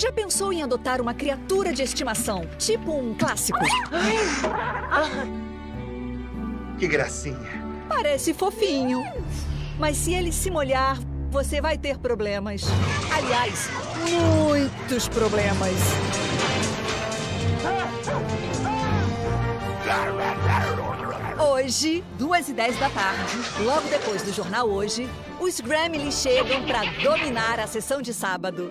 Já pensou em adotar uma criatura de estimação, tipo um clássico? Que gracinha. Parece fofinho. Mas se ele se molhar, você vai ter problemas. Aliás, muitos problemas. Hoje, duas e dez da tarde, logo depois do jornal Hoje, os Gremlins chegam para dominar a sessão de sábado.